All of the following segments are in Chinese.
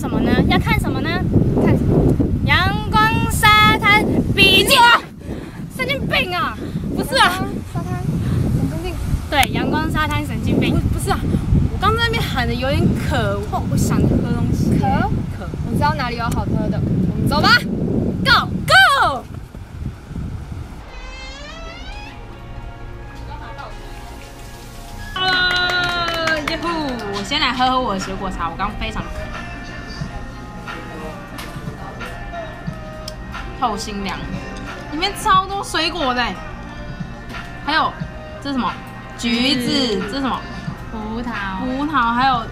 什么呢？要看什么呢？看什么？阳光沙滩比基尼。神经病啊！不是啊，沙滩神经病。对，阳光沙滩神经病。不是啊，我刚在那边喊的有点渴，我我想喝东西。渴？渴。我知道哪里有好喝的，我们走吧，Go Go！我先来喝喝我的水果茶，我刚非常渴，透心凉，里面超多水果的，还有这是什么？橘子，这是什么？葡萄，葡萄，还有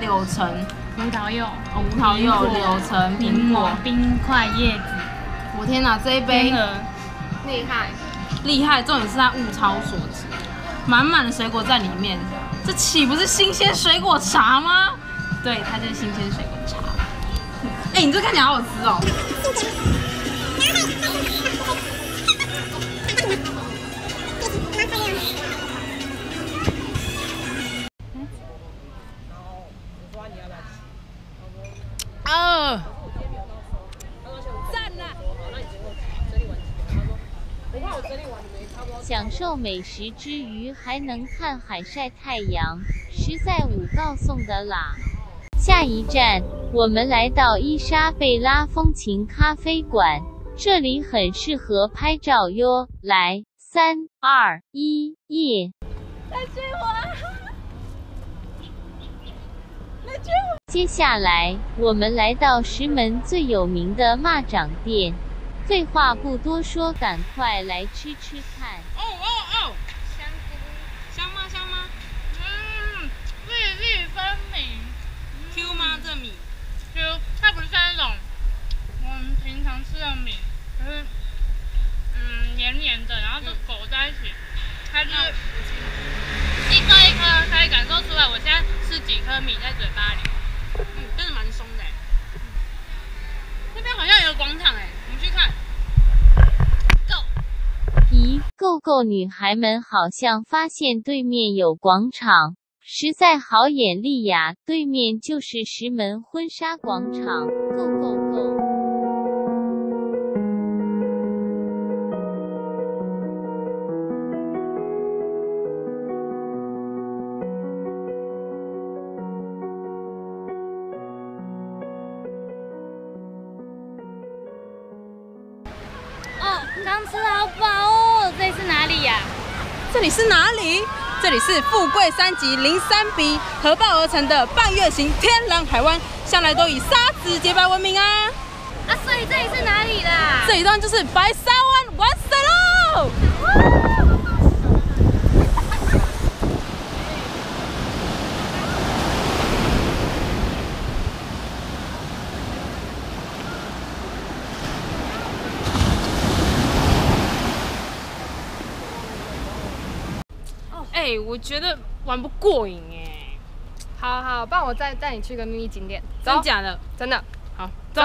柳橙，葡萄柚，哦，葡萄柚，柳橙，苹果，冰块，叶子。我天哪，这一杯厉害，厉害！重点是它物超所值，满满的水果在里面，这岂不是新鲜水果茶吗？对，它就是新鲜水果茶。哎，你这看起来好好吃哦。受美食之余，还能看海晒太阳，实在五告送的啦！下一站，我们来到伊莎贝拉风情咖啡馆，这里很适合拍照哟。来，三二一，耶！来追我！接下来，我们来到石门最有名的蚂蚱店。废话不多说，赶快来吃吃看。哦哦哦，香香吗？香吗？嗯，粒粒分明。Q 吗？这米？Q，它不是那种我们平常吃的米，就是嗯黏黏的，然后就裹在一起。它是一颗一颗，可以感受出来。我现在吃几颗米在嘴巴里。嗯，真的蛮松的。那边好像有个广场哎，我们去看。Go。咦够够女孩们好像发现对面有广场，实在好眼力呀！对面就是石门婚纱广场。够够这里是哪里？这里是富贵山脊零三鼻合抱而成的半月形天然海湾，向来都以沙子洁白闻名啊。啊，所以这里是哪里啦？这一段就是白沙湾完成喽。哎，我觉得玩不过瘾哎。好好，不然我再带你去个秘密景点。真假的？真的。好，走。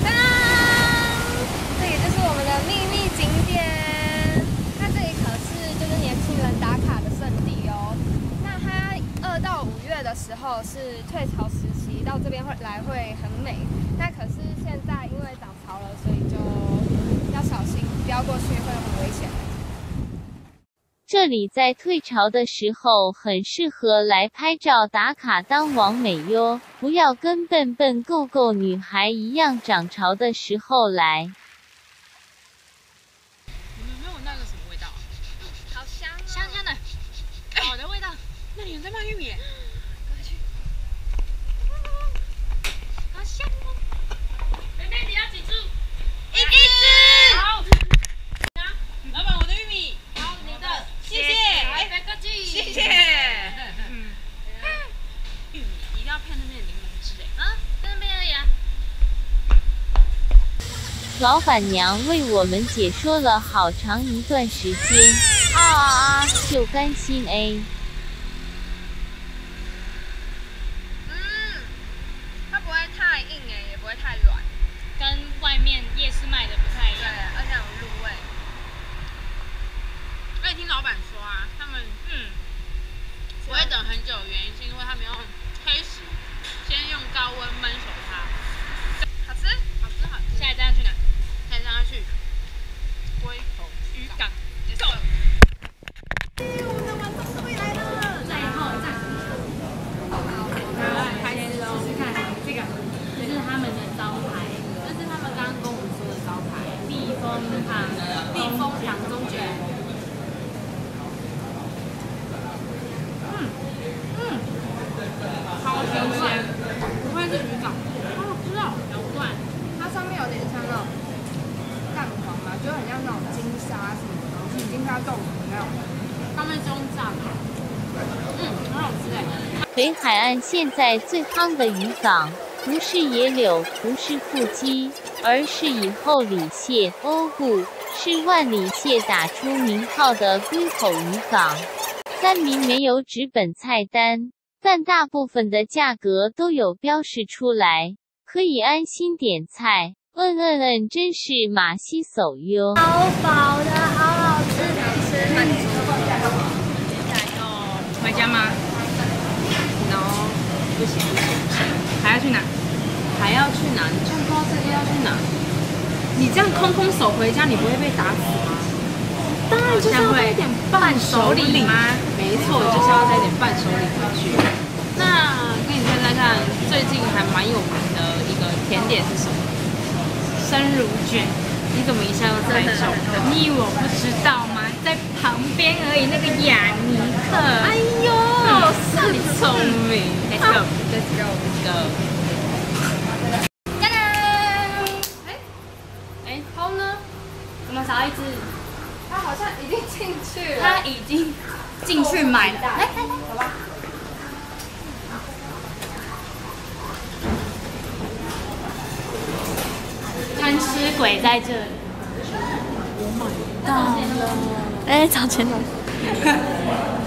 当，这里就是我们的秘密景点。那这里可是就是年轻人打卡的圣地哦。那它二到五月的时候是退潮时期，到这边会来会很美。那可是现在因为涨潮了，所以就要小心，不要过去会很危险。这里在退潮的时候很适合来拍照打卡当网美哟，不要跟笨笨够够女孩一样涨潮的时候来。你们没有那个什么味道？好香，香香的，好的味道。那你们在卖玉米？过去。好香哦！妹妹，你要几只？一只。好。老板，我的玉米。谢谢，别客气，谢谢。嗯，玉米一定要配那边的柠檬汁哎。啊，在那边而已啊。老板娘为我们解说了好长一段时间，啊啊啊，就甘心哎。嗯，它不会太硬哎，也不会太软，跟外面夜市卖的不太一样。对，而且有入味。我也听老板说啊，他们嗯不会等很久，原因是因为他们用黑石先用高温鲜，不会是鱼港，好好吃哦，咬断。它上面有点像那种蛋黄嘛，就很像那种金沙什么的，金沙豆腐那种。他们是用炸的，嗯，很好吃哎。北海岸现在最夯的渔港，不是野柳，不是腹肌，而是以后里蟹、欧固，是万里蟹打出名号的龟口渔港。三明没有纸本菜单，但大部分的价格都有标示出来，可以安心点菜。嗯嗯嗯，真是马西手哟。好饱的，好好吃，好吃满足。回家吗？No，不行不行不行，还要去哪？还要去哪？你这样不知道自己要去哪？你这样空空手回家，你不会被打死吗？当然就是要带一点伴手礼吗？没错，就是要带点伴手礼回去。那跟你猜猜看，最近还蛮有名的一个甜点是什么？生乳卷。你怎么一下就猜中了？你以为我不知道吗？在旁边而已，那个雅尼克。哎呦，是你聪明。Let's go, let's go, let's go. 当当，哎哎，后呢？怎么少一只？它好像已经进去了。他已经进去买了。来来来，走吧。贪吃鬼在这里。我买到了哎，找钱了。